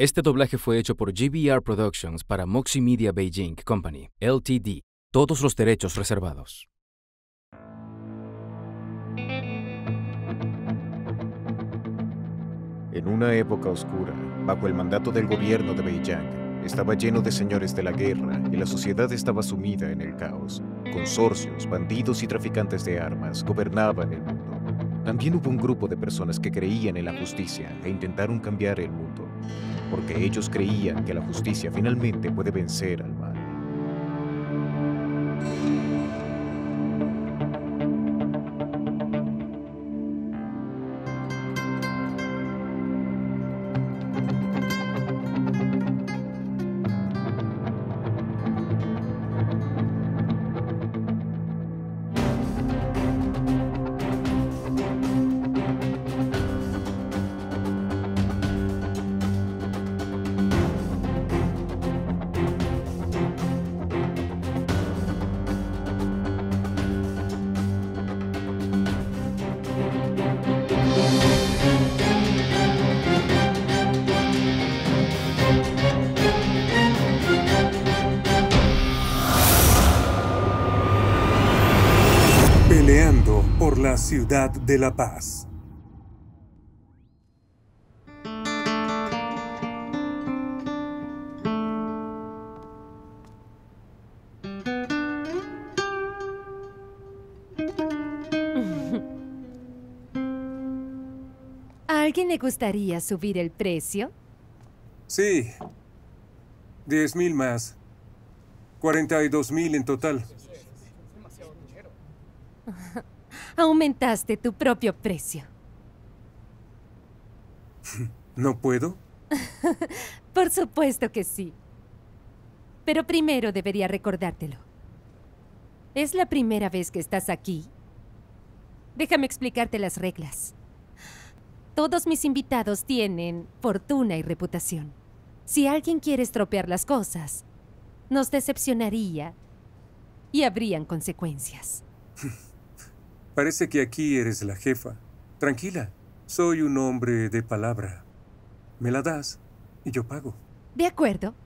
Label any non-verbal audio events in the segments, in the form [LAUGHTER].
Este doblaje fue hecho por GBR Productions para Moxie Media Beijing Company, LTD. Todos los derechos reservados. En una época oscura, bajo el mandato del gobierno de Beijing, estaba lleno de señores de la guerra y la sociedad estaba sumida en el caos. Consorcios, bandidos y traficantes de armas gobernaban el mundo. También hubo un grupo de personas que creían en la justicia e intentaron cambiar el mundo, porque ellos creían que la justicia finalmente puede vencer al mal. De La Paz. ¿A alguien le gustaría subir el precio? Sí. 10 mil más. 42 mil en total. [LAUGHS] Aumentaste tu propio precio. [LAUGHS] ¿No puedo? [LAUGHS] Por supuesto que sí. Pero primero debería recordártelo. Es la primera vez que estás aquí. Déjame explicarte las reglas. Todos mis invitados tienen fortuna y reputación. Si alguien quiere estropear las cosas, nos decepcionaría y habrían consecuencias. [LAUGHS] Parece que aquí eres la jefa. Tranquila, soy un hombre de palabra. Me la das y yo pago. De acuerdo.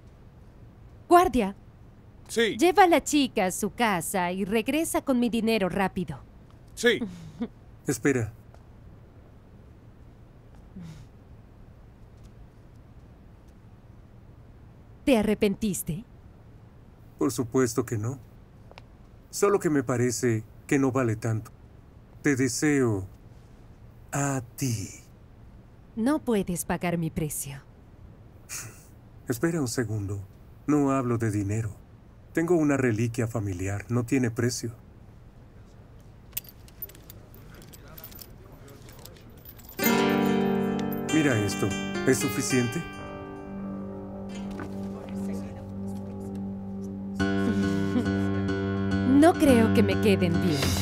Guardia, Sí, lleva a la chica a su casa y regresa con mi dinero rápido. sí. [LAUGHS] Espera, ¿Te arrepentiste? por supuesto que no. Solo que me parece que no vale tanto. Te deseo a ti. No puedes pagar mi precio. [LAUGHS] Espera un segundo. No hablo de dinero. Tengo una reliquia familiar. No tiene precio. Mira esto. ¿Es suficiente? [LAUGHS] No creo que me queden bien.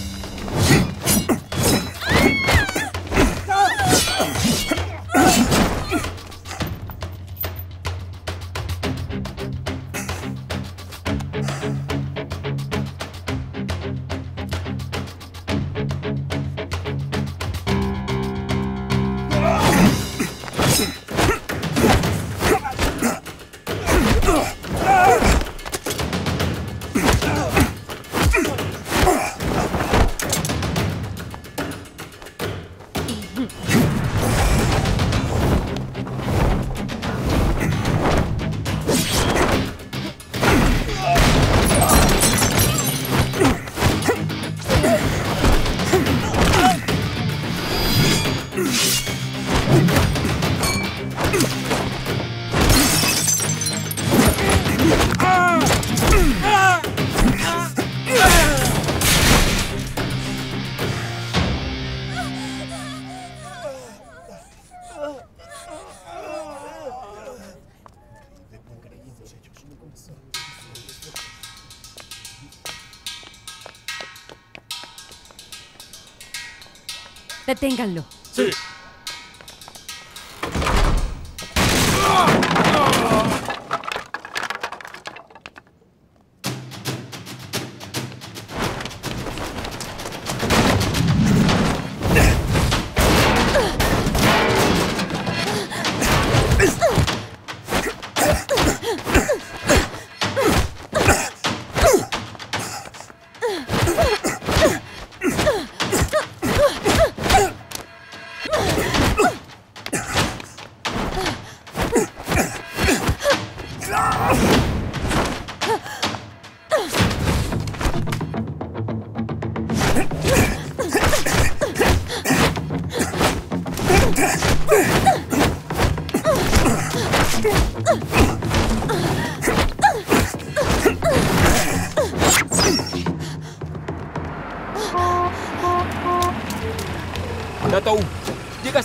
Deténganlo.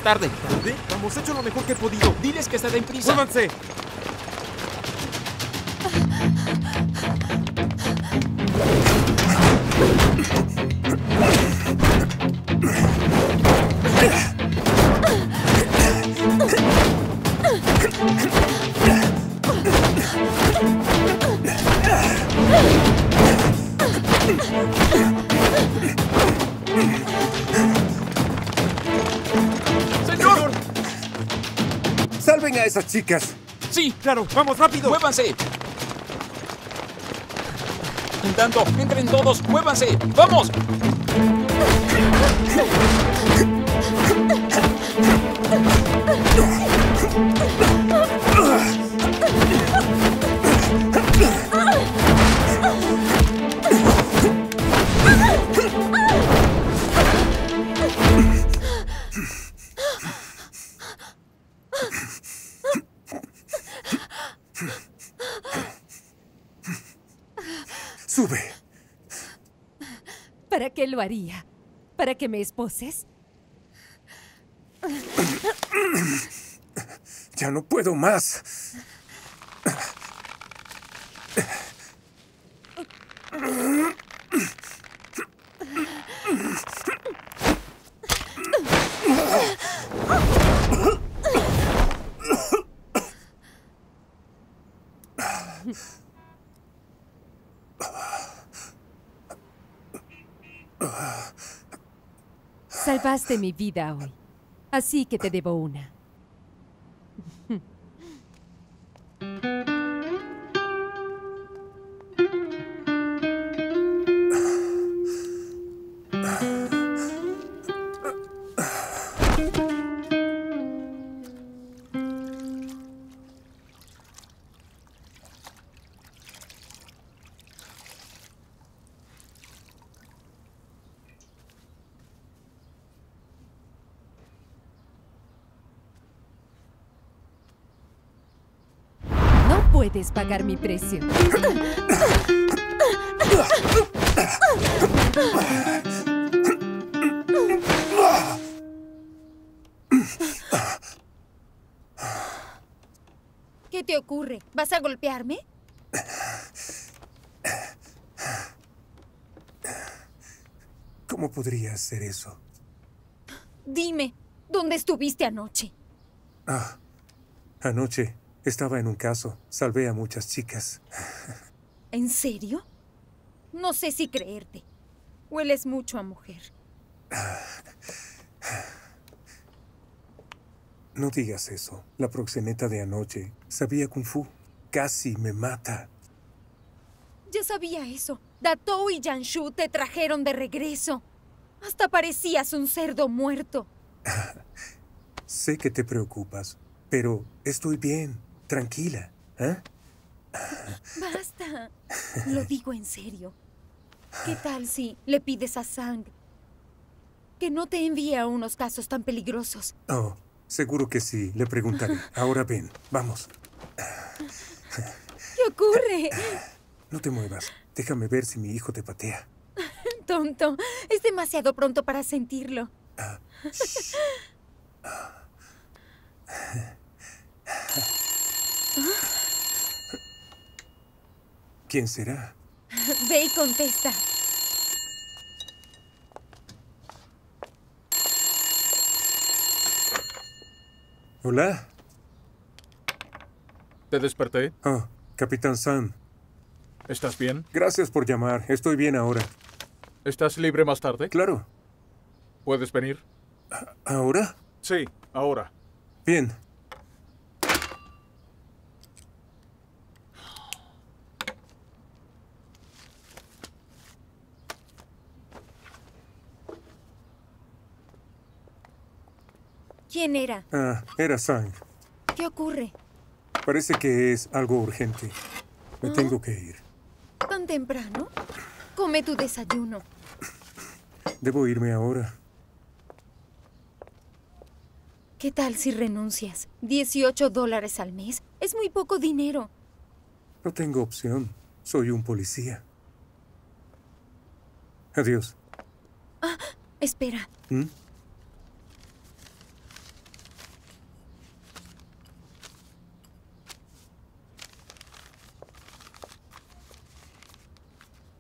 Tarde. ¿Tarde? Vamos, he hecho lo mejor que he podido. Diles que está en prisa. ¡Muévanse! Chicas! Sí, ¡Claro! ¡Vamos, rápido! muévanse. En tanto, entren todos, muévanse. ¡Vamos! Haría? ¿Para que me esposes? ¡Ya no puedo más! Salvaste mi vida hoy. Así que te debo una. Pagar mi precio. ¿Qué te ocurre? ¿Vas a golpearme? ¿Cómo podría hacer eso? Dime, ¿dónde estuviste anoche? Ah, anoche estaba en un caso. Salvé a muchas chicas. ¿En serio? No sé si creerte. Hueles mucho a mujer. No digas eso. La proxeneta de anoche sabía kung fu. Casi me mata. Ya sabía eso. Datou y Yanshu te trajeron de regreso. Hasta parecías un cerdo muerto. [LAUGHS] Sé que te preocupas, pero estoy bien. Tranquila. ¿eh? Basta. Lo digo en serio. ¿Qué tal si le pides a Sang que no te envíe a unos casos tan peligrosos? Oh, seguro que sí. Le preguntaré. Ahora ven. Vamos. ¿Qué ocurre? No te muevas. Déjame ver si mi hijo te patea. Tonto. Es demasiado pronto para sentirlo. ¿Quién será? Ve y contesta. Hola. ¿Te desperté? Oh, Capitán San. ¿Estás bien? Gracias por llamar. Estoy bien ahora. ¿Estás libre más tarde? Claro. ¿Puedes venir? ¿Ahora? Sí, ahora. Bien. ¿Quién era? Ah, era Sang. ¿Qué ocurre? Parece que es algo urgente. Me tengo que ir. ¿Tan temprano? Come tu desayuno. Debo irme ahora. ¿Qué tal si renuncias? 18 dólares al mes. Es muy poco dinero. No tengo opción. Soy un policía. Adiós. Espera. ¿Mm?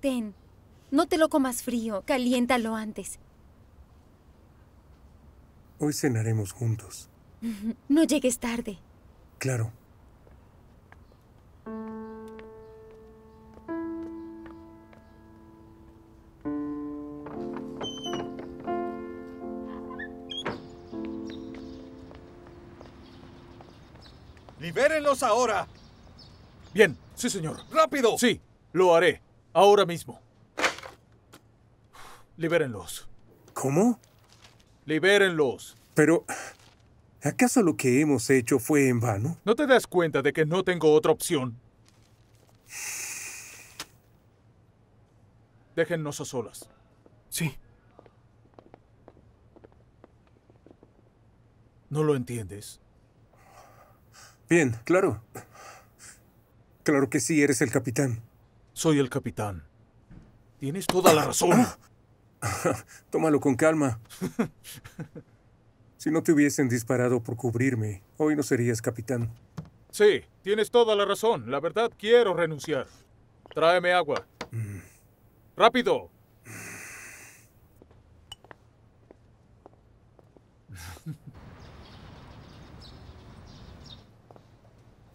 Ten. No te lo comas frío. Caliéntalo antes. Hoy cenaremos juntos. [LAUGHS] No llegues tarde. Claro. ¡Libérenlos ahora! Bien, sí, señor. ¡Rápido! Sí, lo haré. Ahora mismo. Libérenlos. ¿Cómo? Libérenlos. Pero... ¿Acaso lo que hemos hecho fue en vano? ¿No te das cuenta de que no tengo otra opción? Déjennos a solas. Sí. ¿No lo entiendes? Bien, claro. Claro que sí, eres el capitán. Soy el capitán. Tienes toda la razón. [COUGHS] Tómalo con calma. Si no te hubiesen disparado por cubrirme, hoy no serías capitán. Sí, tienes toda la razón. La verdad, quiero renunciar. Tráeme agua. ¡Rápido!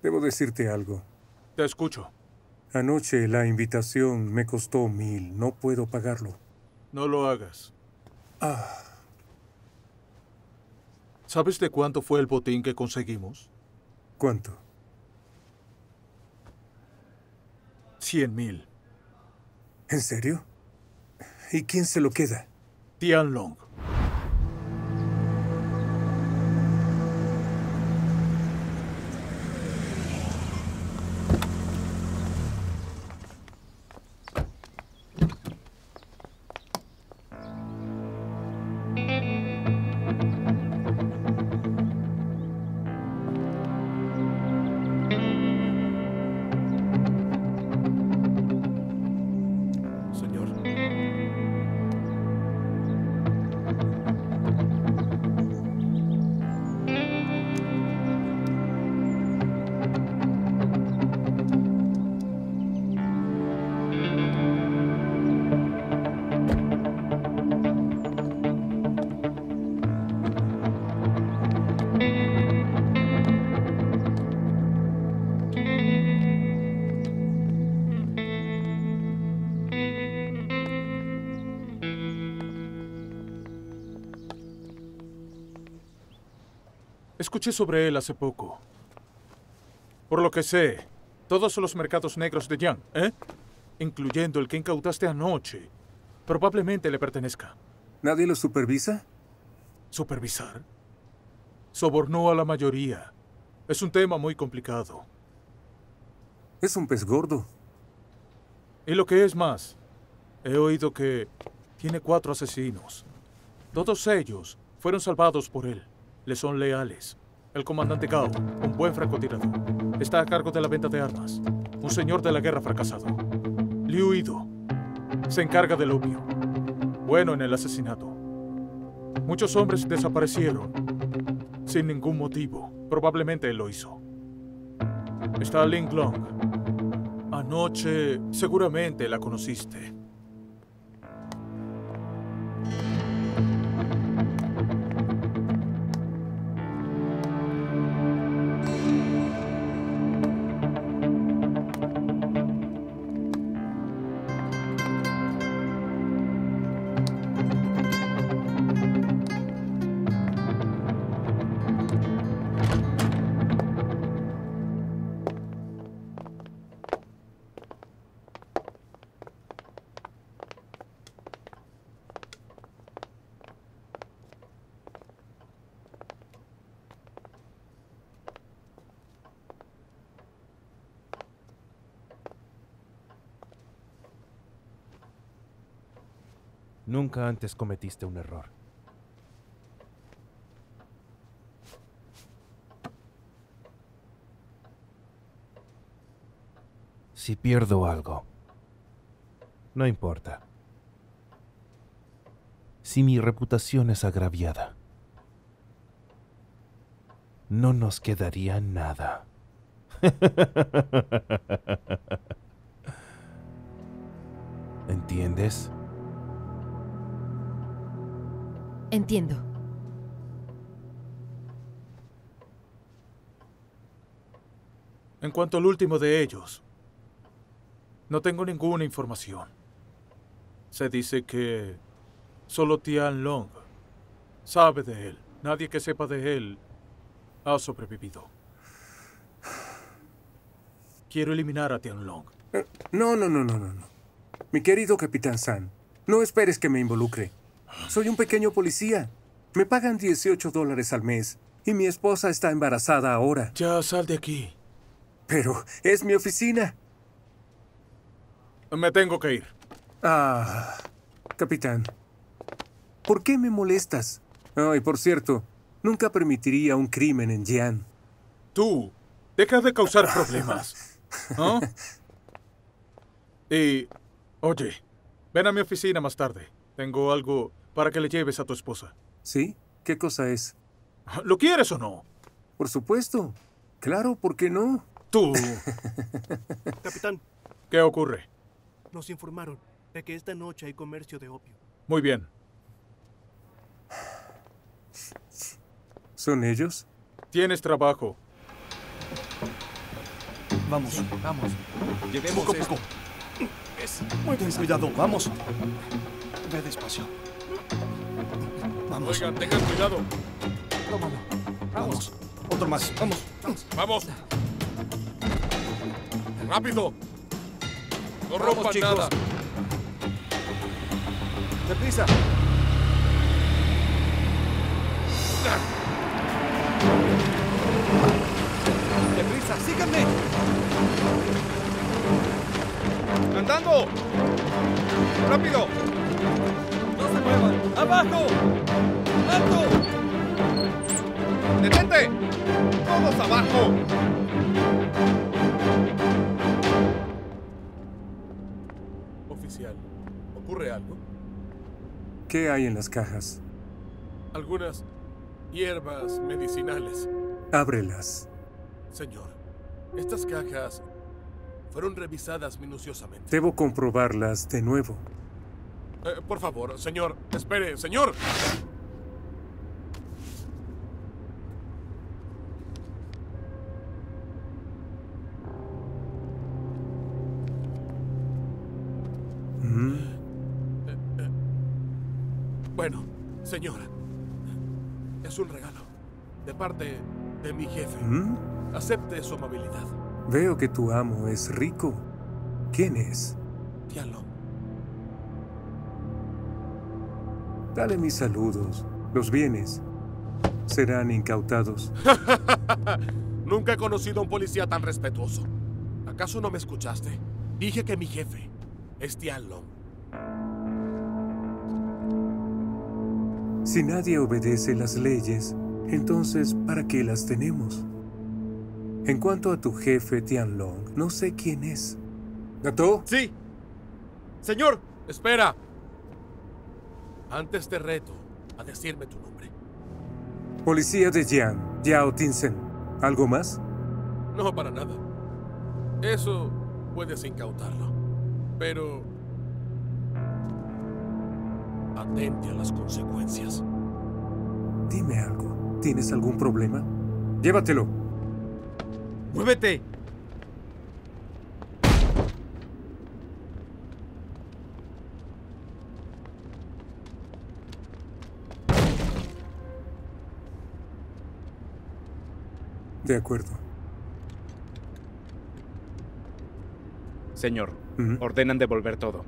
Debo decirte algo. Te escucho. Anoche la invitación me costó mil. No puedo pagarlo. No lo hagas. ¿Sabes de cuánto fue el botín que conseguimos? ¿Cuánto? Cien mil. ¿En serio? ¿Y quién se lo queda? Tianlong. Señor. Sobre él hace poco. Por lo que sé, todos los mercados negros de Yang, ¿eh? Incluyendo el que incautaste anoche, probablemente le pertenezca. ¿Nadie lo supervisa? ¿Supervisar? Sobornó a la mayoría. Es un tema muy complicado. Es un pez gordo. Y lo que es más, he oído que tiene cuatro asesinos. Todos ellos fueron salvados por él. Le son leales. El comandante Gao, un buen francotirador, está a cargo de la venta de armas. Un señor de la guerra fracasado. Liu Ido se encarga del opio. Bueno en el asesinato. Muchos hombres desaparecieron sin ningún motivo. Probablemente él lo hizo. Está Ling Long. Anoche seguramente la conociste. Nunca antes cometiste un error. Si pierdo algo, no importa. Si mi reputación es agraviada, no nos quedaría nada. [LAUGHS] ¿Entiendes? Entiendo. En cuanto al último de ellos, no tengo ninguna información. Se dice que solo Tian Long sabe de él. Nadie que sepa de él ha sobrevivido. Quiero eliminar a Tian Long. Eh, No, no, no, no, no, no. Mi querido Capitán San, no esperes que me involucre. Soy un pequeño policía. Me pagan 18 dólares al mes y mi esposa está embarazada ahora. Ya sal de aquí. Pero es mi oficina. Me tengo que ir. Ah, capitán. ¿Por qué me molestas? Ay, por cierto, nunca permitiría un crimen en Jian. Tú, deja de causar problemas. ¿Ah? [LAUGHS] Y, oye, ven a mi oficina más tarde. Tengo algo para que le lleves a tu esposa. ¿Sí? ¿Qué cosa es? [LAUGHS] ¿Lo quieres o no? Por supuesto. Claro, ¿por qué no? Tú. [LAUGHS] Capitán, ¿Qué ocurre? nos informaron de que esta noche hay comercio de opio. Muy bien. ¿Son ellos? Tienes trabajo. Vamos, vamos. Llevemos Poco poco. Es muy Ten cuidado, vamos. Ve despacio. Vamos. Oigan, tengan cuidado. Tómalo. Vamos. Otro más, vamos. Vamos. Rápido. No Vamos, rompan chicos. nada. Deprisa. Deprisa, síganme. ¡Andando! ¡Rápido! ¡Abajo! ¡Alto! ¡Detente! ¡Todos abajo! Oficial, ¿ocurre algo? ¿Qué hay en las cajas? Algunas hierbas medicinales. Ábrelas. Señor, estas cajas fueron revisadas minuciosamente. Debo comprobarlas de nuevo. Eh, por favor, señor, espere, señor. Mm, Bueno, señora, es un regalo de parte de mi jefe. mm. Acepte su amabilidad. Veo que tu amo es rico. ¿Quién es? Tianlo. Dale mis saludos. Los bienes serán incautados. [LAUGHS] Nunca he conocido a un policía tan respetuoso. ¿Acaso no me escuchaste? Dije que mi jefe es Tianlo. Si nadie obedece las leyes, entonces ¿para qué las tenemos? En cuanto a tu jefe Tianlong, no sé quién es. ¿Gato? Sí. Señor, espera. Antes te reto a decirme tu nombre. Policía de Jian, Yao Tinsen. ¿Algo más? No, para nada. Eso puedes incautarlo. Pero... Atente a las consecuencias. Dime algo. ¿Tienes algún problema? Llévatelo. ¡Muévete! De acuerdo. Señor, ordenan devolver todo.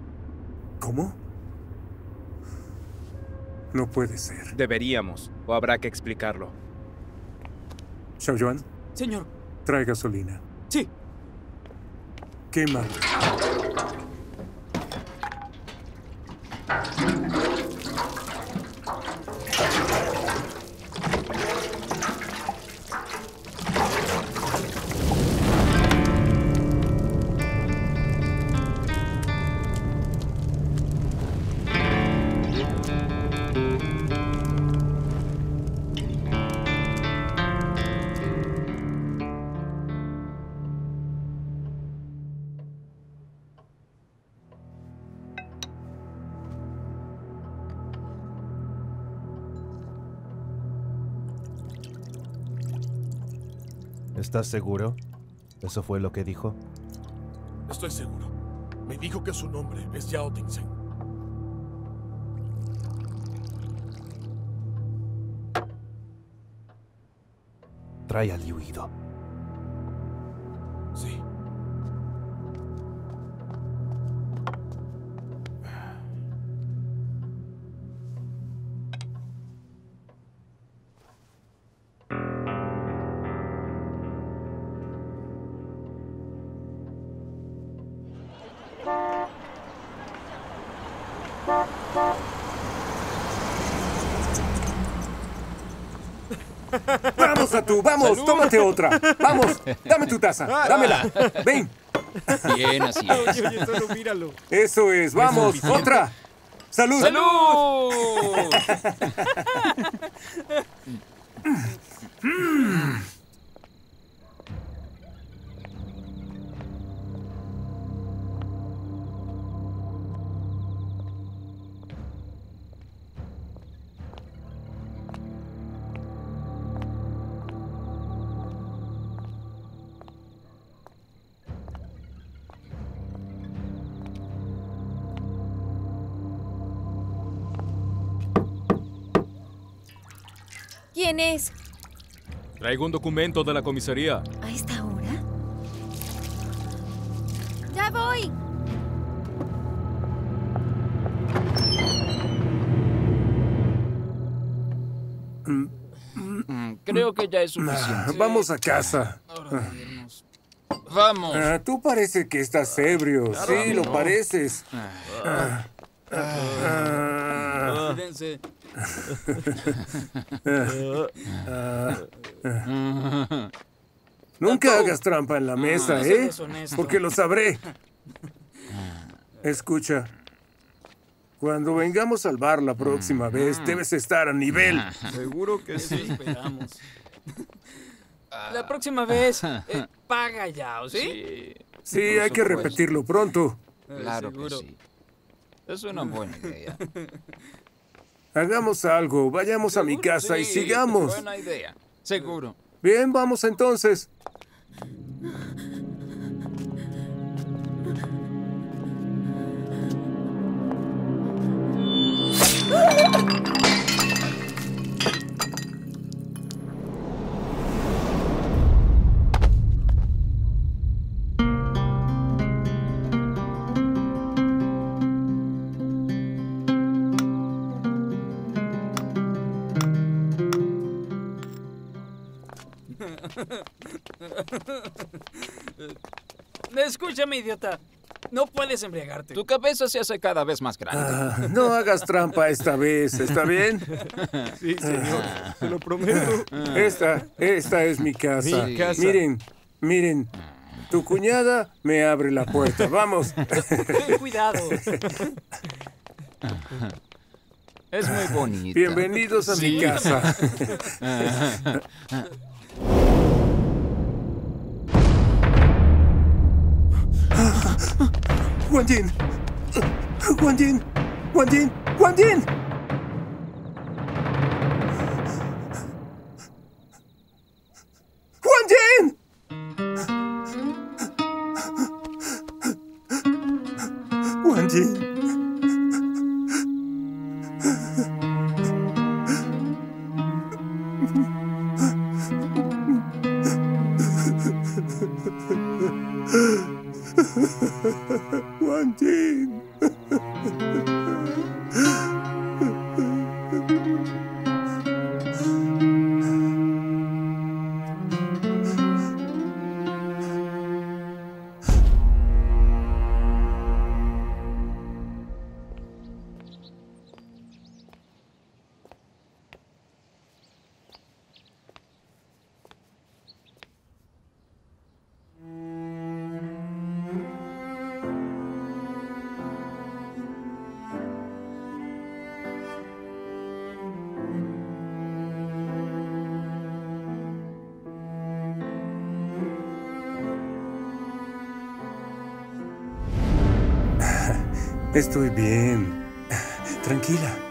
¿Cómo? No puede ser. Deberíamos, o habrá que explicarlo. Xiaoyuan, Señor, trae gasolina. sí. Quema. ¿Estás seguro? ¿Eso fue lo que dijo? Estoy seguro. Me dijo que su nombre es Yao Tingsen. Trae al huido. Tú, vamos, Salud. tómate otra. Vamos, [LAUGHS] dame tu taza, dámela. Ven. Bien, así es. oye, solo míralo. Eso es, vamos, otra. Salud. ¡Salud! ¿Quién [LAUGHS] es? Traigo un documento de la comisaría. ¿A esta hora? ¡Ya voy! Creo que ya es Ah, suficiente. Vamos a casa. Vamos. Ah, tú parece que estás ebrio. Claro sí, lo no. pareces. Ah, ah, ah, ah. Nunca hagas trampa en la mesa, ese ¿eh? Porque lo sabré. Escucha. Cuando vengamos a salvar la próxima vez, debes estar a nivel. Seguro que Eso sí. esperamos. La próxima vez, eh, paga ya, ¿o sí? Sí, hay que repetirlo pronto. Claro que sí. Es una buena idea. [LAUGHS] Hagamos algo, vayamos a mi casa y sigamos. Buena idea. Seguro. Bien, vamos entonces. [LAUGHS] Escúchame, idiota. No puedes embriagarte. Tu cabeza se hace cada vez más grande. Ah, no hagas trampa esta vez, ¿está bien? [LAUGHS] Sí, señor. Se lo prometo. Esta, esta es mi casa. Mi casa. Miren, miren. Tu cuñada me abre la puerta. Vamos. Ten cuidado. Es muy bonito. Bienvenidos a mi casa. Juan Jin. Juan Jin. Juan Jin. Juan Jin. Estoy bien. Tranquila.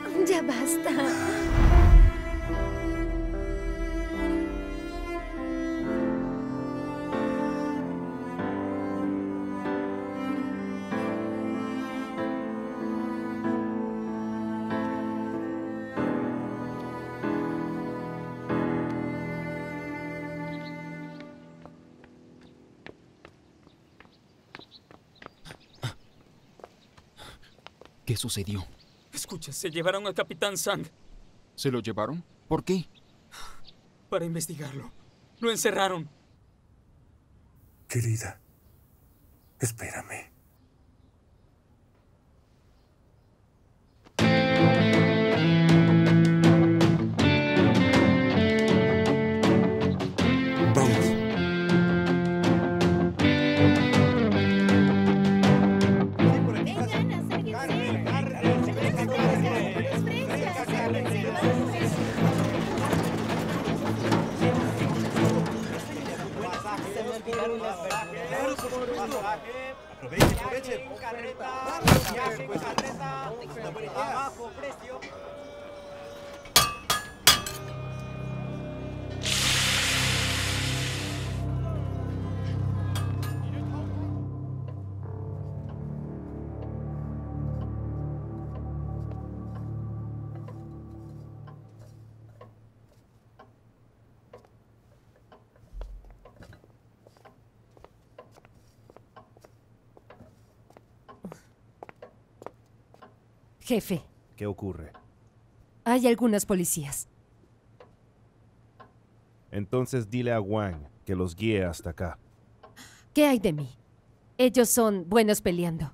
Sucedió? Escucha, se llevaron al Capitán Sang. ¿Se lo llevaron? ¿Por qué? Para investigarlo. Lo encerraron. Querida, espérame. Jefe, ¿Qué ocurre? hay algunas policías. Entonces dile a Wang que los guíe hasta acá. ¿Qué hay de mí? Ellos son buenos peleando.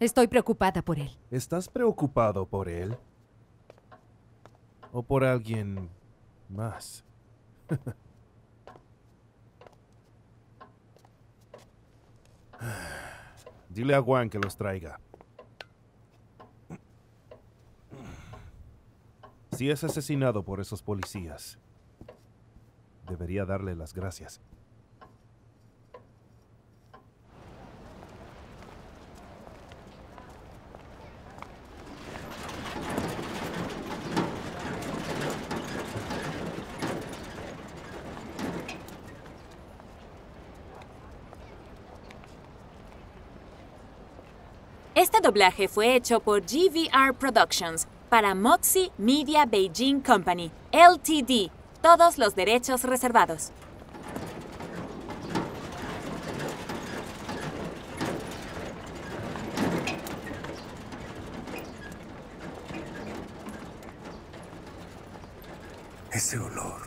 Estoy preocupada por él. ¿Estás preocupado por él? ¿O por alguien más? [LAUGHS] Dile a Juan que los traiga. Si es asesinado por esos policías, debería darle las gracias. Este doblaje fue hecho por GVR Productions para Moxie Media Beijing Company, LTD. Todos los derechos reservados. Ese olor.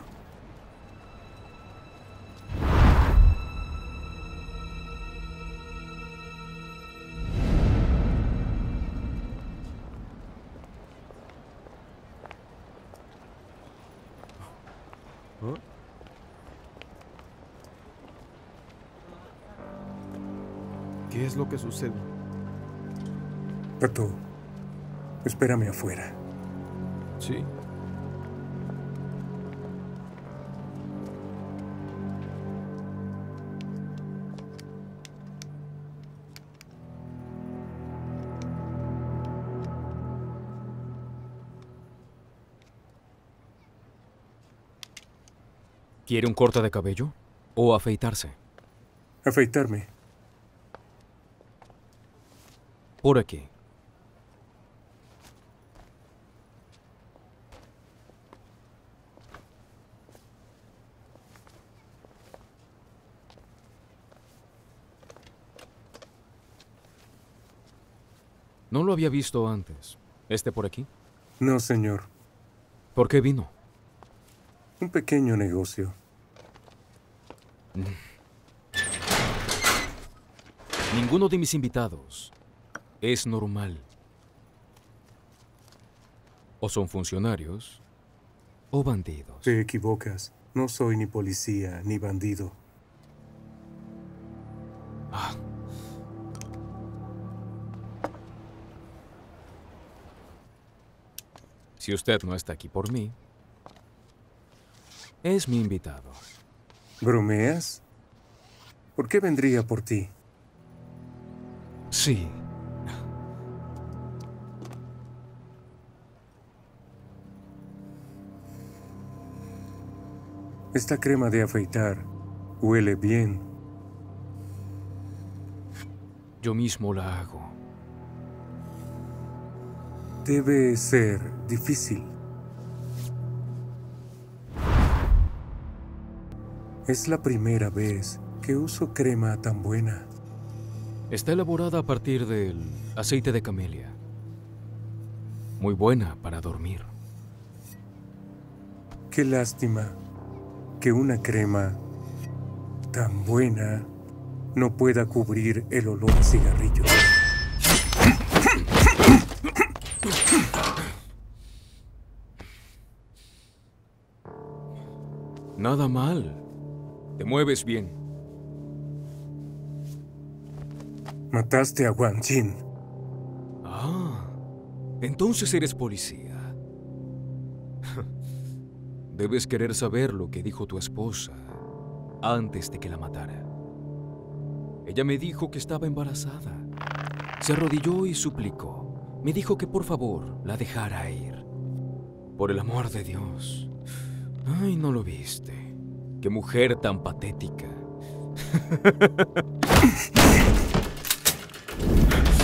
¿Qué es lo que sucede? Pato, espérame afuera. Sí. ¿Quiere un corte de cabello? ¿O afeitarse? Afeitarme. Por aquí. No lo había visto antes. ¿Este por aquí? No, señor. ¿Por qué vino? Un pequeño negocio. Ninguno de mis invitados es normal. O son funcionarios o bandidos. Te equivocas. No soy ni policía ni bandido. Ah. Si usted no está aquí por mí, es mi invitado. ¿Bromeas? ¿Por qué vendría por ti? Sí. Esta crema de afeitar huele bien. Yo mismo la hago. Debe ser difícil. Es la primera vez que uso crema tan buena. Está elaborada a partir del aceite de camelia. Muy buena para dormir. Qué lástima que una crema tan buena no pueda cubrir el olor a cigarrillo. Nada mal. Te mueves bien. Mataste a Wang Jin. Ah, entonces eres policía. [LAUGHS] Debes querer saber lo que dijo tu esposa antes de que la matara. Ella me dijo que estaba embarazada. Se arrodilló y suplicó. Me dijo que por favor la dejara ir. Por el amor de Dios. Ay, no lo viste. Qué mujer tan patética. [LAUGHS]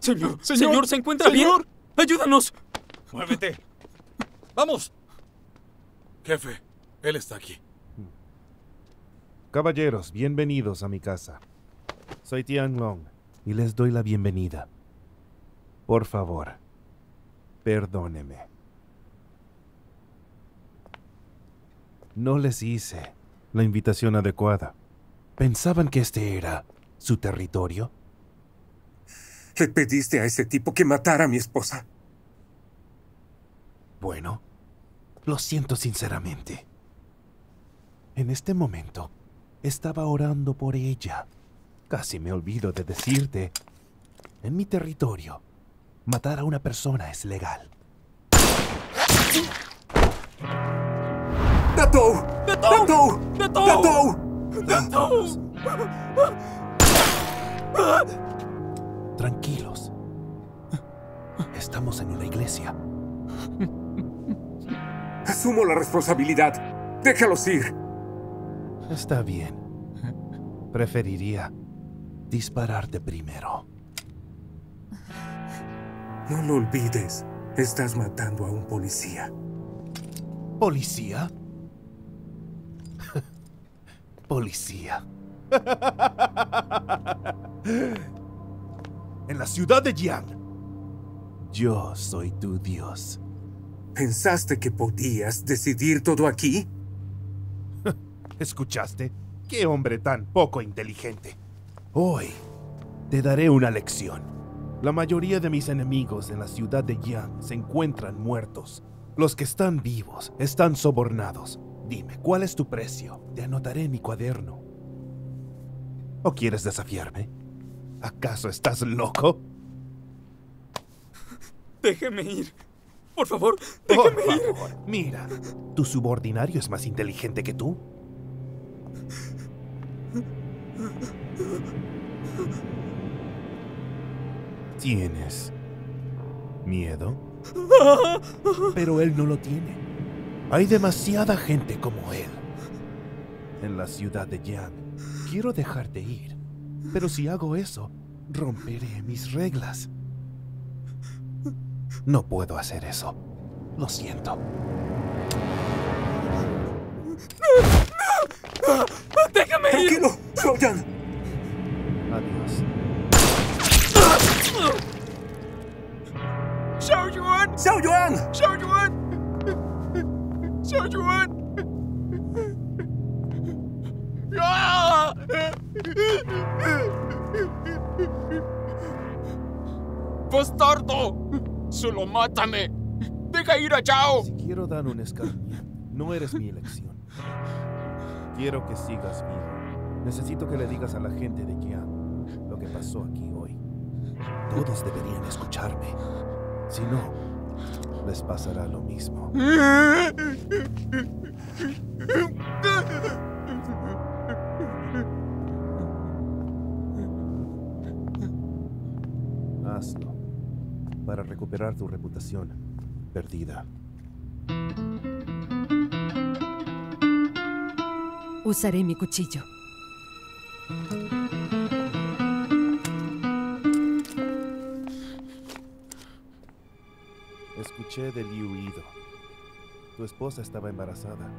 Señor, señor, ¿se encuentra bien? Señor, ¡Ayúdanos! ¡Muévete! ¡Vamos! Jefe, él está aquí. Caballeros, bienvenidos a mi casa. Soy Tian Long y les doy la bienvenida. Por favor, perdóneme. No les hice la invitación adecuada. ¿Pensaban que este era su territorio? Le pediste a ese tipo que matara a mi esposa. Bueno, lo siento sinceramente. En este momento, estaba orando por ella. Casi me olvido de decirte, en mi territorio, matar a una persona es legal. ¡Dato! ¡Dato! ¡Dato! Tranquilos. Estamos en una iglesia. Asumo la responsabilidad. Déjalos ir. Está bien. Preferiría dispararte primero. No lo olvides. Estás matando a un policía. ¿Policía? [LAUGHS] Policía. [LAUGHS] en la ciudad de Yang. Yo soy tu dios. ¿Pensaste que podías decidir todo aquí? [LAUGHS] ¿Escuchaste? ¡Qué hombre tan poco inteligente! Hoy te daré una lección. La mayoría de mis enemigos en la ciudad de Yang se encuentran muertos. Los que están vivos están sobornados. Dime, ¿cuál es tu precio? Te anotaré en mi cuaderno. ¿O quieres desafiarme? ¿Acaso estás loco? Déjeme ir. Por favor, déjeme Por ir. favor, mira. ¿Tu subordinario es más inteligente que tú? ¿Tienes miedo? Pero él no lo tiene. Hay demasiada gente como él. En la ciudad de Yang, quiero dejarte ir. Pero si hago eso, romperé mis reglas. No puedo hacer eso. Lo siento. ¡Déjame ir! Tranquilo. Adiós. ¡Xiao Yuan! ¡Xiao Yuan! ¡Xiao Yuan! ¡Xiao Yuan! ¡Bastardo! ¡Solo mátame! ¡Deja ir a Chao! Si quiero dar un escarmiento, no eres mi elección. Quiero que sigas vivo. Necesito que le digas a la gente de Kian lo que pasó aquí hoy. Todos deberían escucharme. Si no, les pasará lo mismo. [LAUGHS] recuperar tu reputación perdida. Usaré mi cuchillo. Escuché del huido. Tu esposa estaba embarazada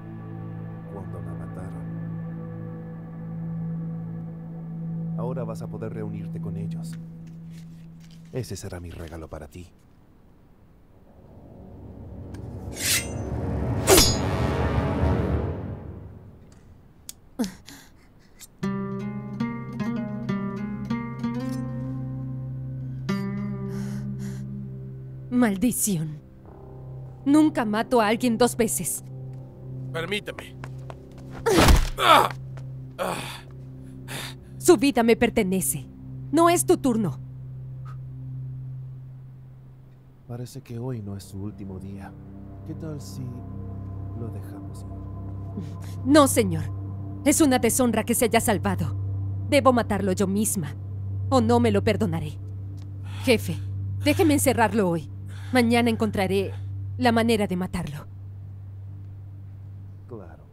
cuando la mataron. Ahora vas a poder reunirte con ellos. Ese será mi regalo para ti. Maldición. Nunca mato a alguien dos veces. Permíteme. Su vida me pertenece. No es tu turno. Parece que hoy no es su último día. ¿Qué tal si lo dejamos ir? No, señor. Es una deshonra que se haya salvado. Debo matarlo yo misma. O no me lo perdonaré. Jefe, déjeme encerrarlo hoy. Mañana encontraré la manera de matarlo. Claro.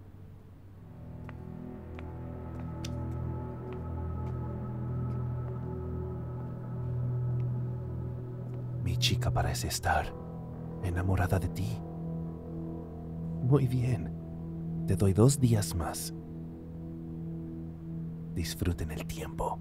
Mi chica parece estar enamorada de ti. Muy bien. Te doy dos días más. Disfruten el tiempo.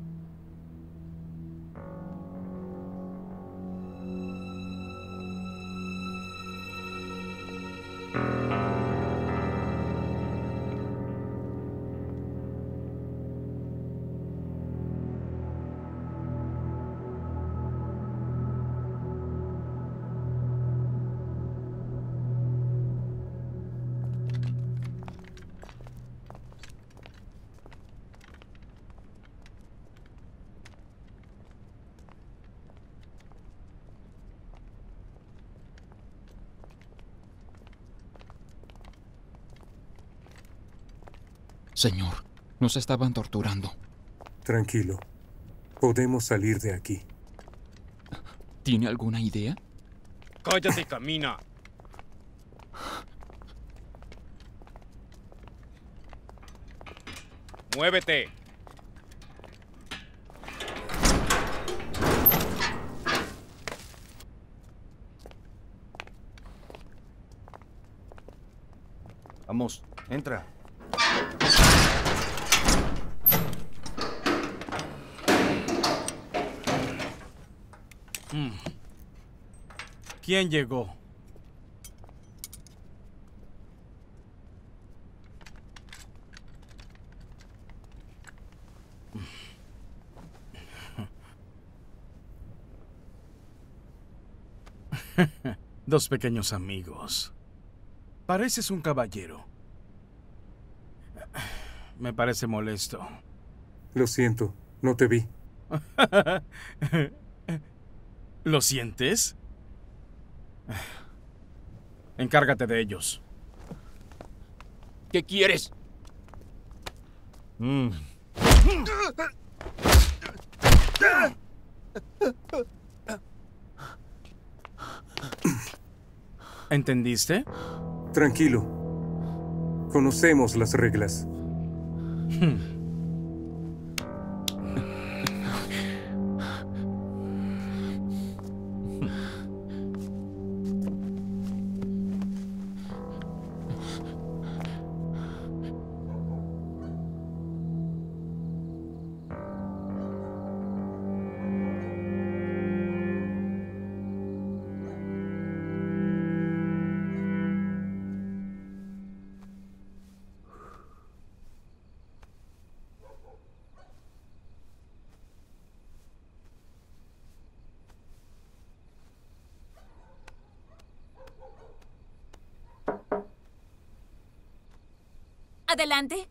Señor, nos estaban torturando. Tranquilo. Podemos salir de aquí. ¿Tiene alguna idea? Cállate y camina. Muévete. Vamos, entra. Mm. ¿Quién llegó? [LAUGHS] Dos pequeños amigos. Pareces un caballero. Me parece molesto. Lo siento, no te vi. [LAUGHS] ¿Lo sientes? Encárgate de ellos. ¿Qué quieres? Mm. ¿Entendiste? Tranquilo. Conocemos las reglas. Hmm. Adelante.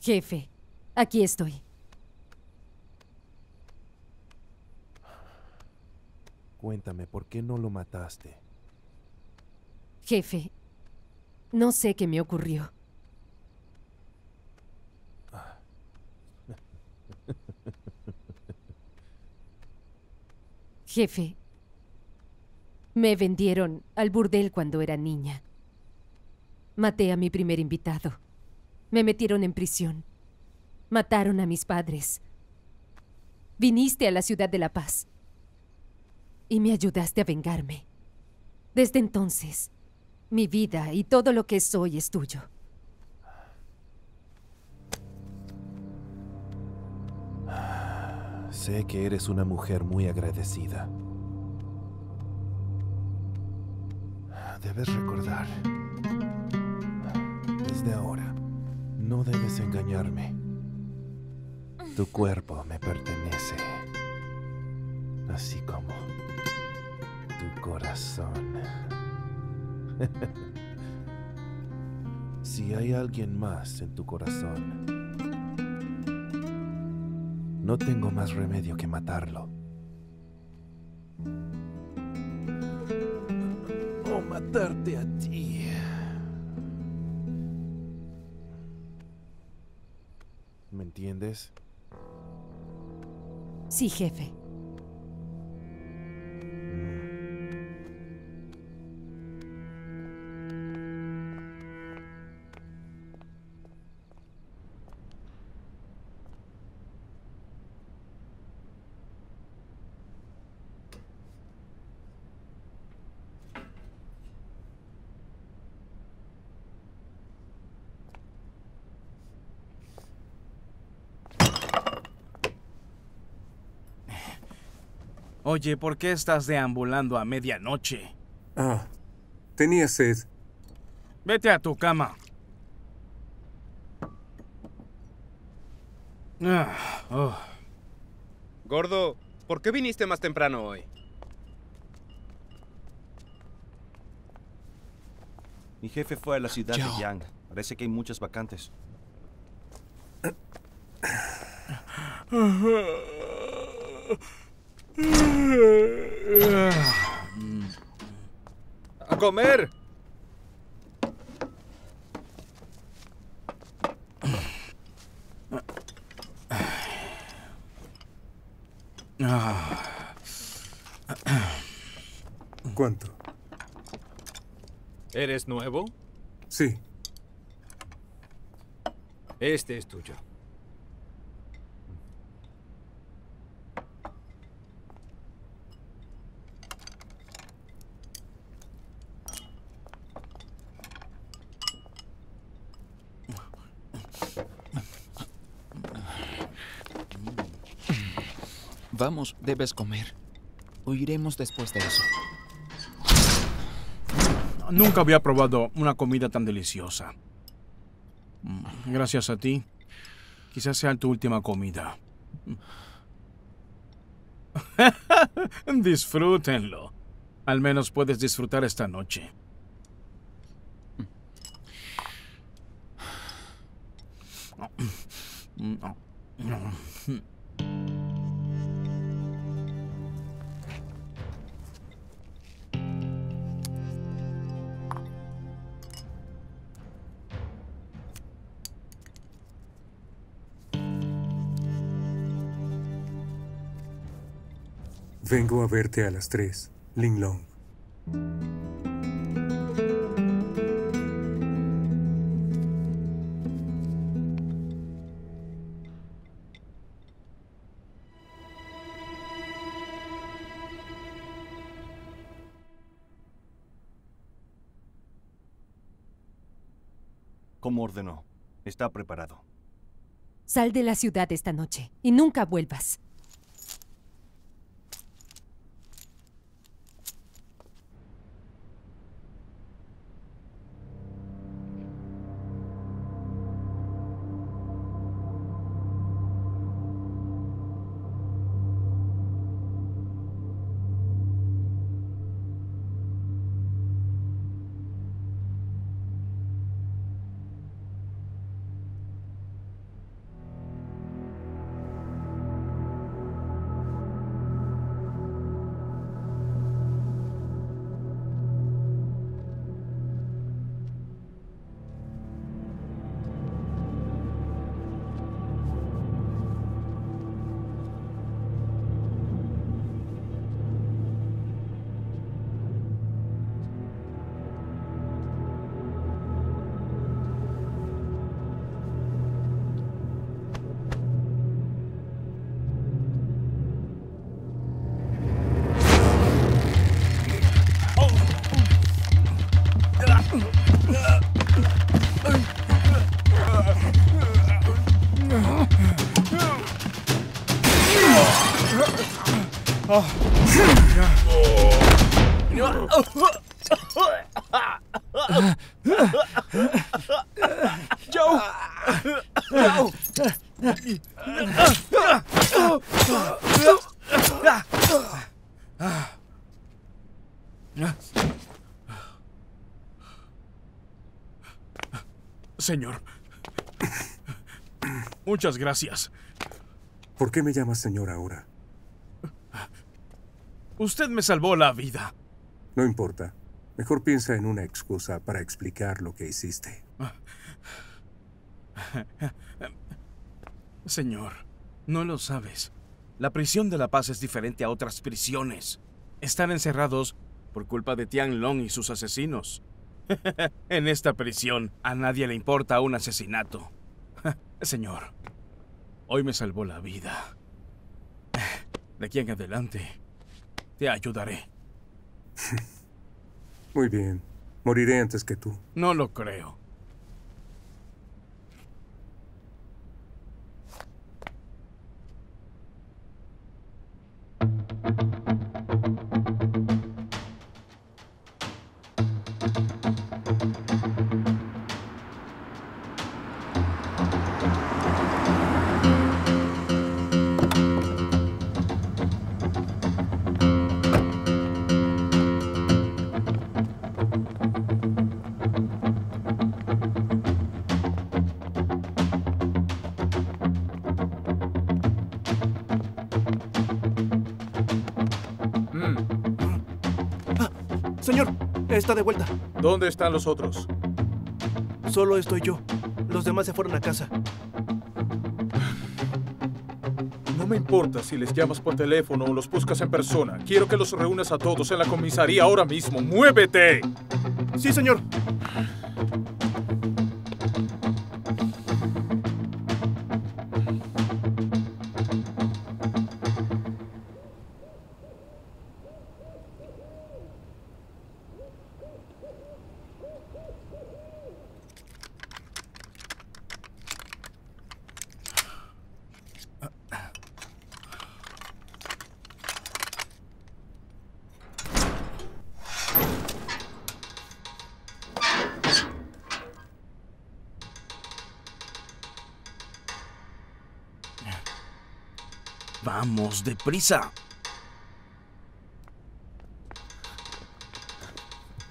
Jefe, aquí estoy. Cuéntame, ¿por qué no lo mataste? Jefe, no sé qué me ocurrió. [LAUGHS] Jefe, me vendieron al burdel cuando era niña. Maté a mi primer invitado. Me metieron en prisión. Mataron a mis padres. Viniste a la ciudad de La Paz. Y me ayudaste a vengarme. Desde entonces, mi vida y todo lo que soy es tuyo. Sé que eres una mujer muy agradecida. Debes recordar. Desde ahora, no debes engañarme. Tu cuerpo me pertenece. Así como tu corazón. si hay alguien más en tu corazón, no tengo más remedio que matarlo. Matarte a ti. ¿Me entiendes? Sí, jefe. Oye, ¿por qué estás deambulando a medianoche? Ah, tenía sed. Vete a tu cama. Ah, oh. Gordo, ¿por qué viniste más temprano hoy? Mi jefe fue a la ciudad de Yang. Parece que hay muchas vacantes. [LAUGHS] ¡A comer! ¿Cuánto? ¿Eres nuevo? Sí. Este es tuyo. Vamos, debes comer. Oiremos después de eso. Nunca había probado una comida tan deliciosa. Gracias a ti. Quizás sea tu última comida. [LAUGHS] Disfrútenlo. Al menos puedes disfrutar esta noche. Vengo a verte a las tres, Ling Long. Como ordenó. Está preparado. Sal de la ciudad esta noche y nunca vuelvas. Señor. Muchas gracias. ¿Por qué me llamas señor ahora? Usted me salvó la vida. No importa. Mejor piensa en una excusa para explicar lo que hiciste. Señor, no lo sabes. La prisión de La Paz es diferente a otras prisiones. Están encerrados por culpa de Tian Long y sus asesinos. [LAUGHS] en esta prisión a nadie le importa un asesinato. [LAUGHS] Señor, hoy me salvó la vida. [SIGHS] De aquí en adelante, te ayudaré. [LAUGHS] Muy bien. Moriré antes que tú. No lo creo. Está de vuelta. ¿Dónde están los otros? Solo estoy yo. Los demás se fueron a casa. No me importa si les llamas por teléfono o los buscas en persona. Quiero que los reúnas a todos en la comisaría ahora mismo. ¡Muévete! Sí, señor. Vamos, deprisa.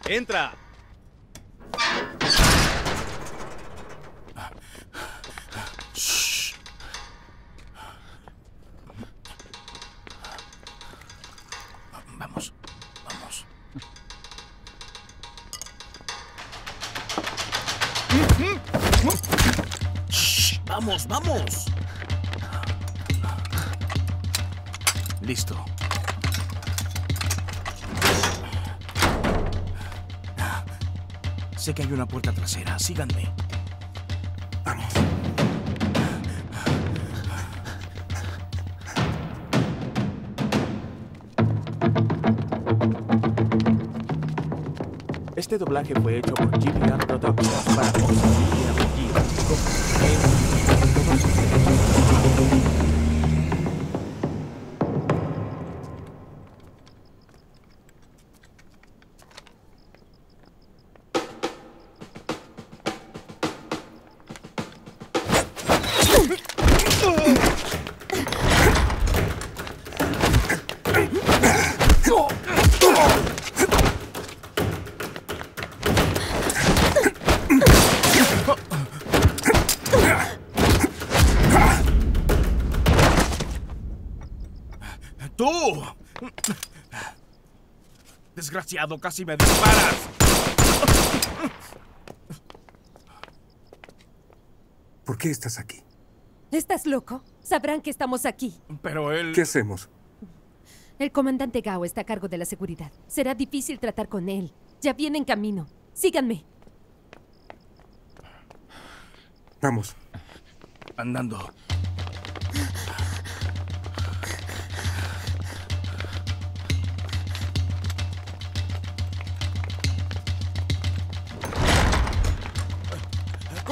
¡Entra! Shh. Vamos, vamos. Shh, Vamos, vamos. Listo. Sé que hay una puerta trasera. Síganme. Vamos. Este doblaje fue hecho por GBR Productions para Fox Media Desgraciado, casi me disparas. ¿Por qué estás aquí? ¿Estás loco? Sabrán que estamos aquí. Pero él... ¿Qué hacemos? El comandante Gao está a cargo de la seguridad. Será difícil tratar con él. Ya viene en camino. Síganme. Vamos. Andando.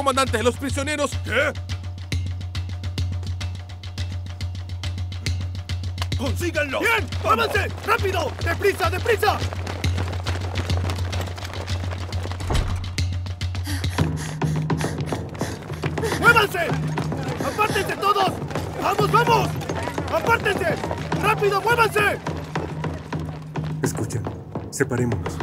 Comandante, los prisioneros. ¿Qué? ¡Consíganlo! ¡Bien! ¡Avance! ¡Rápido! ¡Deprisa, deprisa! ¡Muévanse! ¡Apártense todos! ¡Vamos, vamos! ¡Apártense! ¡Rápido, muévanse! Escuchen, separémonos.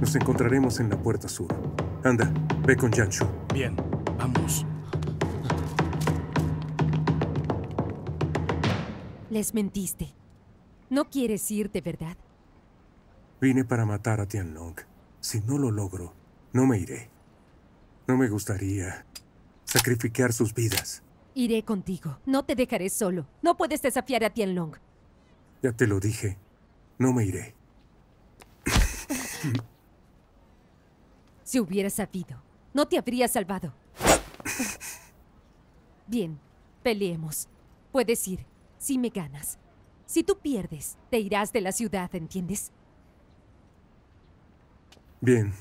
Nos encontraremos en la puerta sur. Anda, ve con Yanshu. Bien, vamos. Les mentiste. No quieres irte, ¿verdad? Vine para matar a Tianlong. Si no lo logro, no me iré. No me gustaría sacrificar sus vidas. Iré contigo. No te dejaré solo. No puedes desafiar a Tianlong. Ya te lo dije. No me iré. Si hubieras sabido, no te habría salvado. Bien, peleemos. Puedes ir, si me ganas. Si tú pierdes, te irás de la ciudad, ¿entiendes? Bien.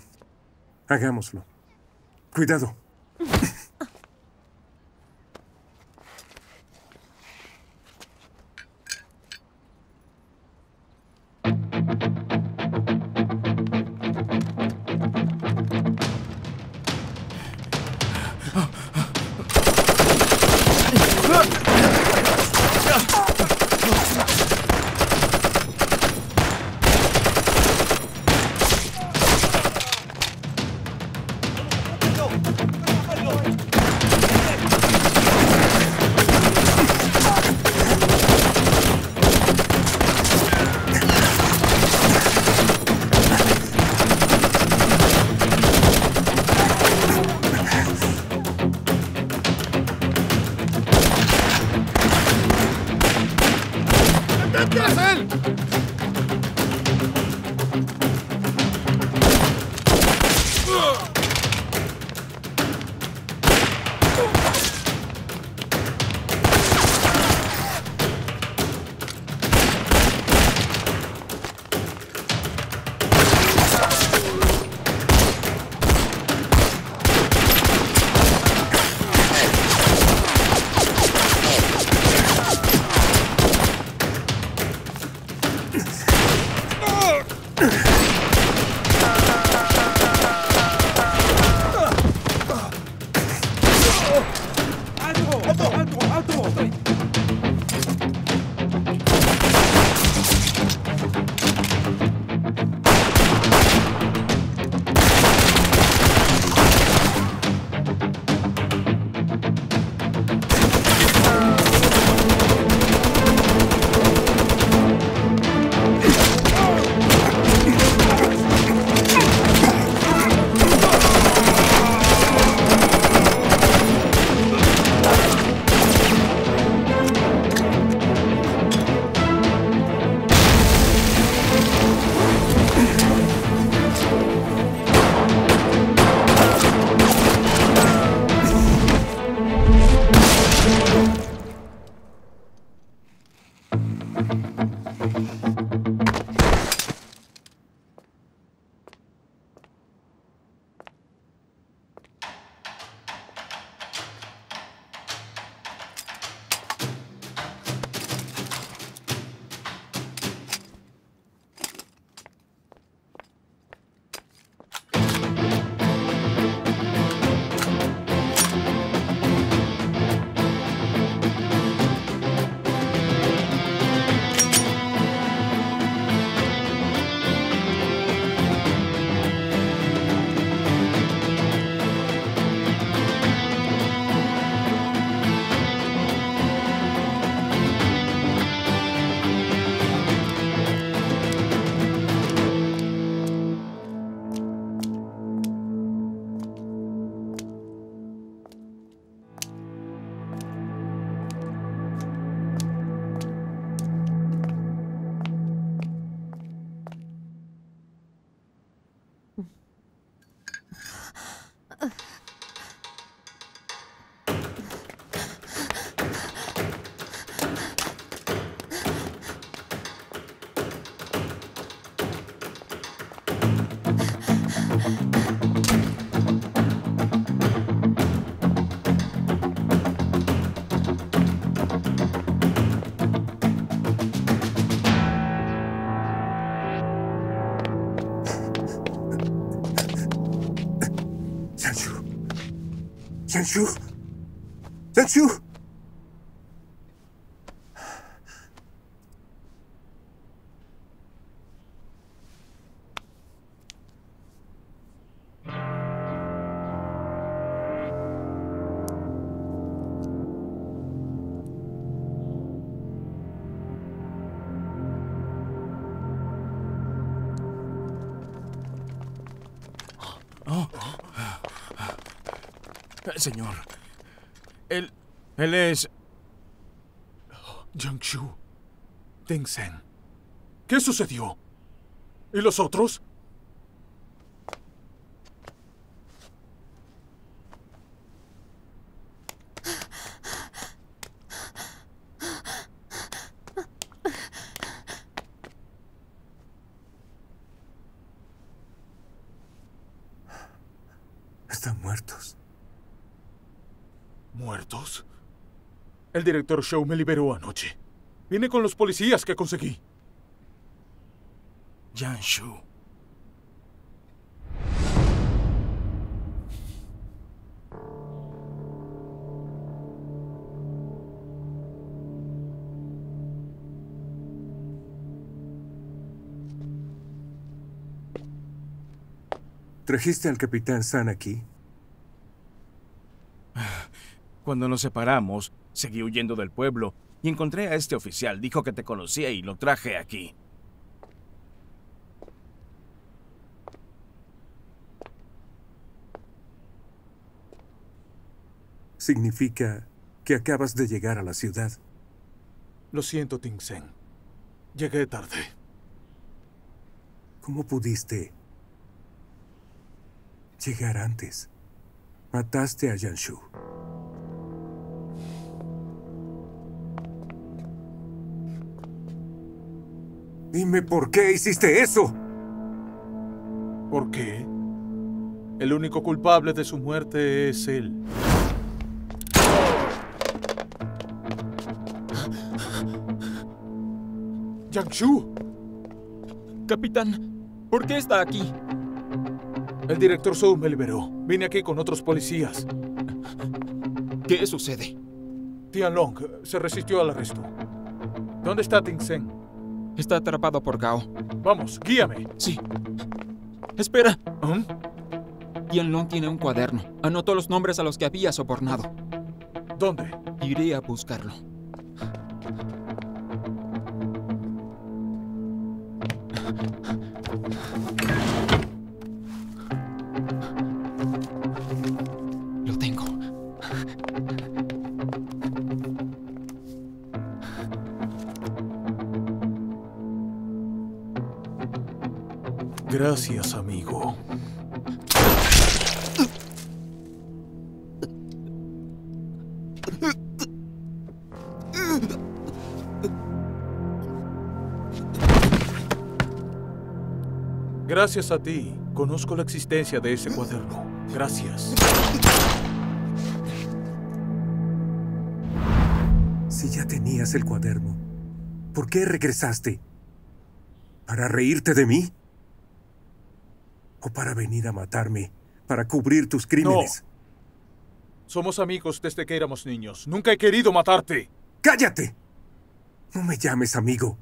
Hagámoslo. Cuidado. [LAUGHS] Señor. Él. Él es. Yangshu. Dingsen. ¿Qué sucedió? ¿Y los otros? Están muertos. ¿Muertos? El director Show me liberó anoche. Vine con los policías que conseguí. Yanshu. ¿Trajiste al capitán San aquí? Cuando nos separamos, seguí huyendo del pueblo y encontré a este oficial. Dijo que te conocía y lo traje aquí. Significa que acabas de llegar a la ciudad. Lo siento, Ting-Sen. Llegué tarde. ¿Cómo pudiste llegar antes? Mataste a Yanshu. Dime por qué hiciste eso. ¿Por qué? El único culpable de su muerte es él. Yangshu. Capitán, ¿por qué está aquí? El director Sou me liberó. Vine aquí con otros policías. ¿Qué sucede? Tianlong se resistió al arresto. ¿Dónde está Ting Sen? Está atrapado por Gao. Vamos, guíame. Sí. Espera. Tianlong tiene un cuaderno. Anotó los nombres a los que había sobornado. ¿Dónde? Iré a buscarlo. Gracias a ti, conozco la existencia de ese cuaderno. Gracias. Si ya tenías el cuaderno, ¿por qué regresaste? ¿Para reírte de mí? ¿O para venir a matarme? ¿Para cubrir tus crímenes? Somos amigos desde que éramos niños. Nunca he querido matarte. ¡Cállate! No me llames amigo.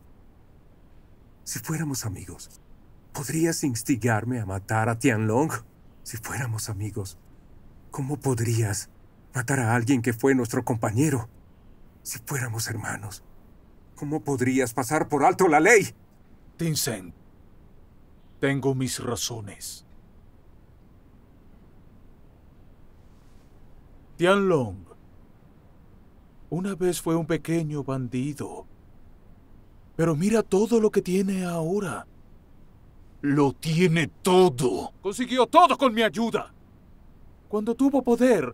Si fuéramos amigos, ¿podrías instigarme a matar a Tianlong? Si fuéramos amigos, ¿cómo podrías matar a alguien que fue nuestro compañero? Si fuéramos hermanos, ¿cómo podrías pasar por alto la ley? Tencent, tengo mis razones. Tianlong una vez fue un pequeño bandido. Pero mira todo lo que tiene ahora. Lo tiene todo. Consiguió todo con mi ayuda. Cuando tuvo poder,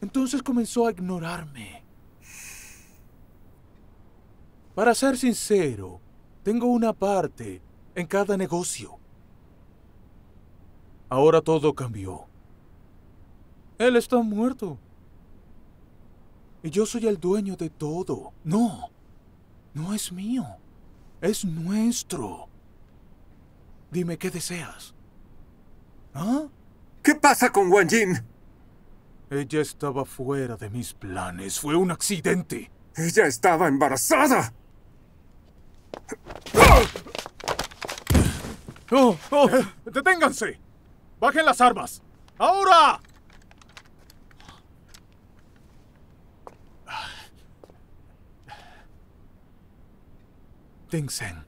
entonces comenzó a ignorarme. Para ser sincero, tengo una parte en cada negocio. Ahora todo cambió. Él está muerto. Y yo soy el dueño de todo. No, no es mío. Es nuestro. Dime qué deseas. ¿Ah? ¿Qué? pasa con Wang Jin? Ella estaba fuera de mis planes. Fue un accidente. Ella estaba embarazada. ¡Oh! ¡Oh! ¡Deténganse! ¡Bajen las armas! ¡Ahora! Tencent,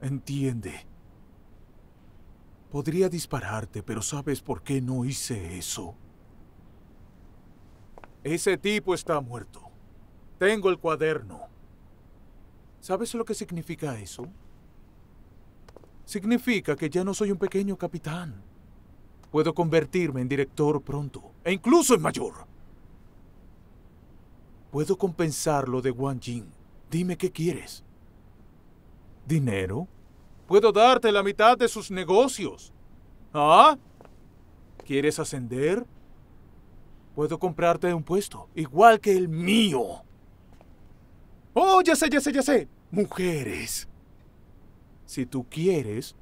entiende. Podría dispararte, pero ¿sabes por qué no hice eso? Ese tipo está muerto. Tengo el cuaderno. ¿Sabes lo que significa eso? Significa que ya no soy un pequeño capitán. Puedo convertirme en director pronto, e incluso en mayor. Puedo compensar lo de Wang Jing. Dime qué quieres. ¿Dinero? Puedo darte la mitad de sus negocios. ¿Ah? ¿Quieres ascender? Puedo comprarte un puesto, igual que el mío. Oh, ya sé, ya sé, ya sé. Mujeres. Si tú quieres,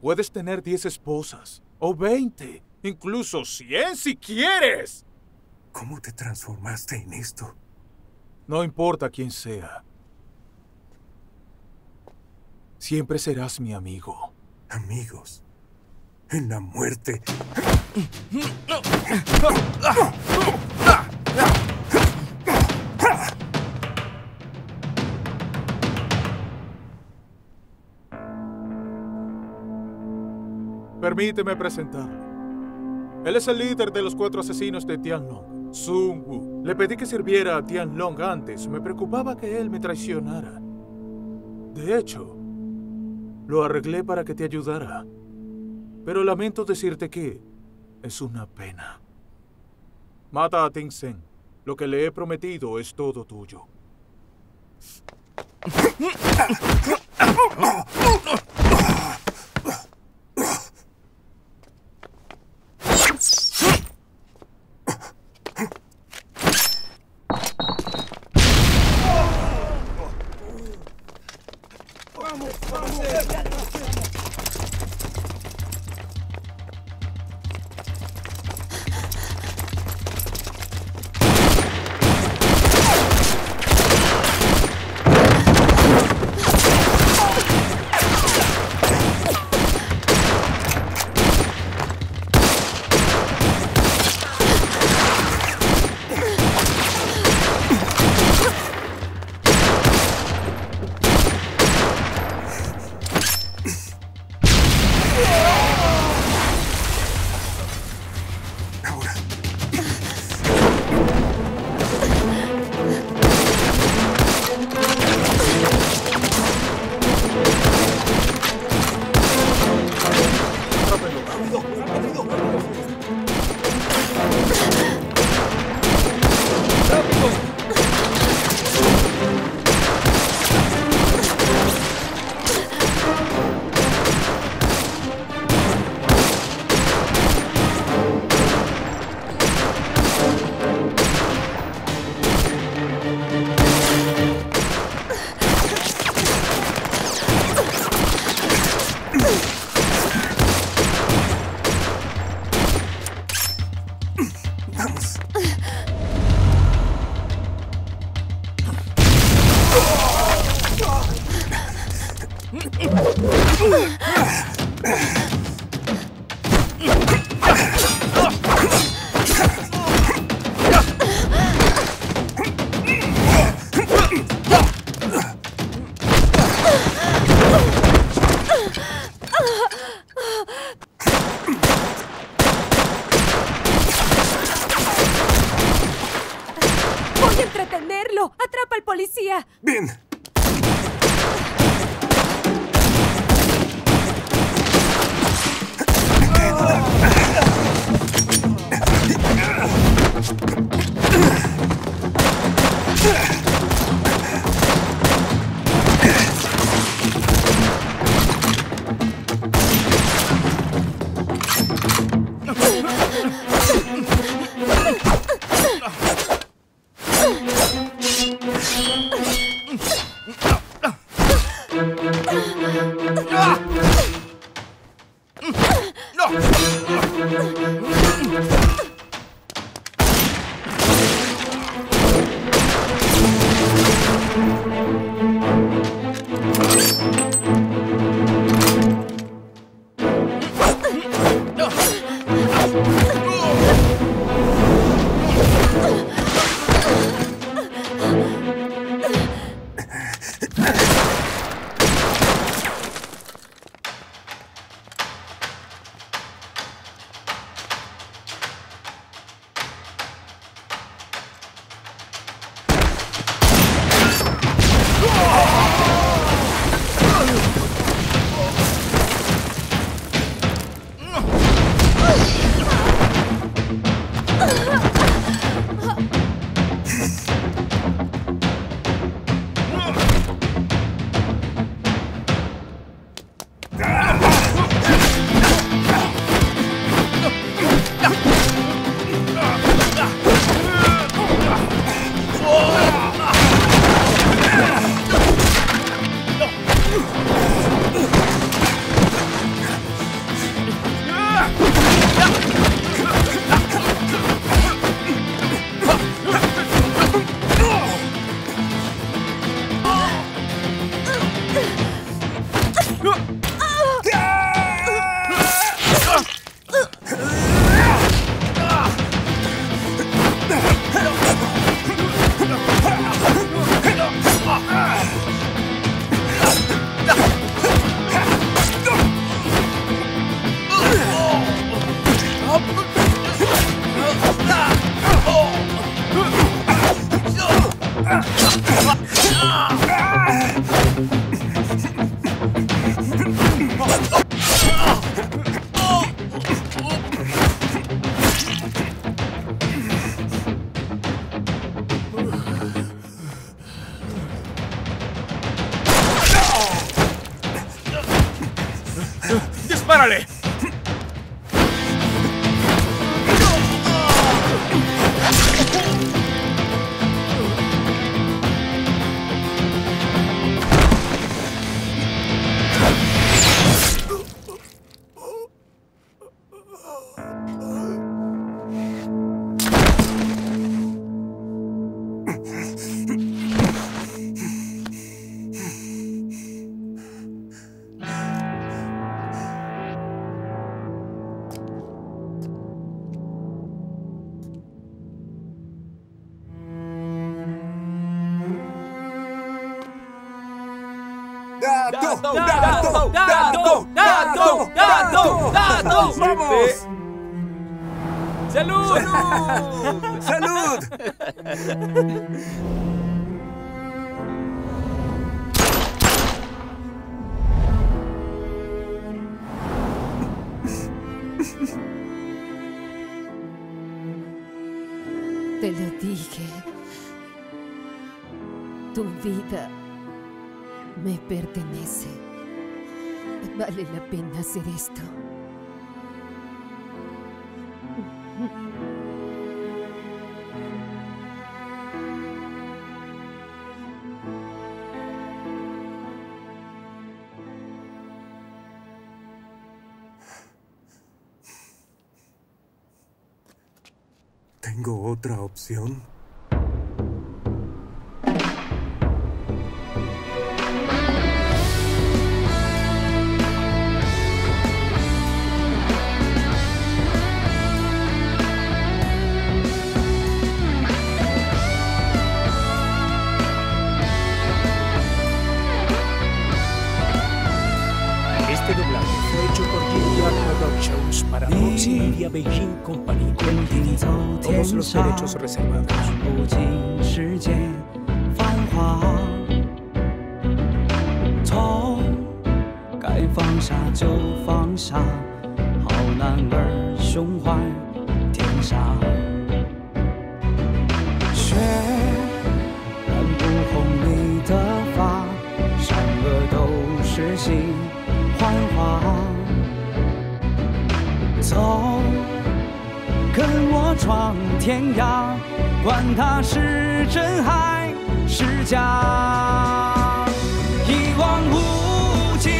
puedes tener 10 esposas, o 20, incluso 100 si quieres. ¿Cómo te transformaste en esto? No importa quién sea. Siempre serás mi amigo. Amigos. En la muerte. Permíteme presentarlo. Él es el líder de los cuatro asesinos de Tianlong, Sun Wu. Le pedí que sirviera a Tianlong antes. Me preocupaba que él me traicionara. De hecho, lo arreglé para que te ayudara. Pero lamento decirte que es una pena. Mata a Tencent. Lo que le he prometido es todo tuyo. dato, ¡Vamos! ¡Salud! [LAUGHS] ¡Salud! Te lo dije. Tu vida me pertenece. Vale la pena hacer esto. ¿Tengo otra opción? derechos reservados. 管它是真还是假，一望无际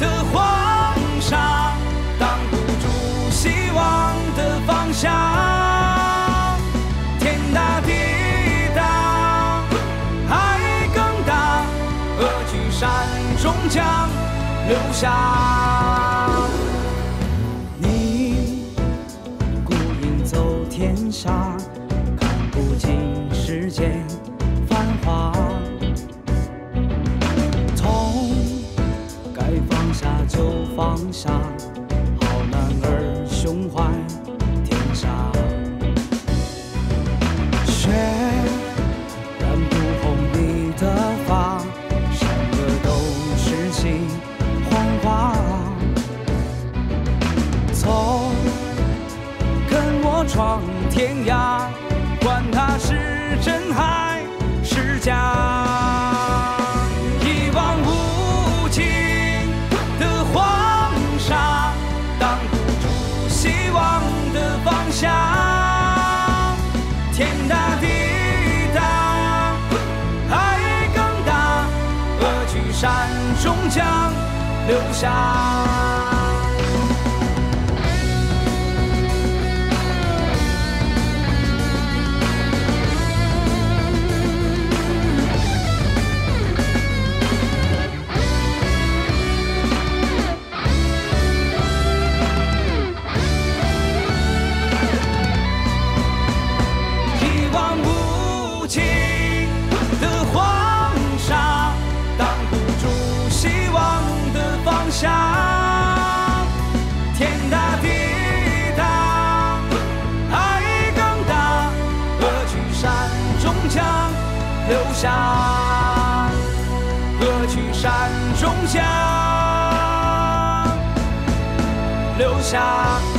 的黄沙挡不住希望的方向。天大地大，海更大，何惧山终将留下。沙下留下。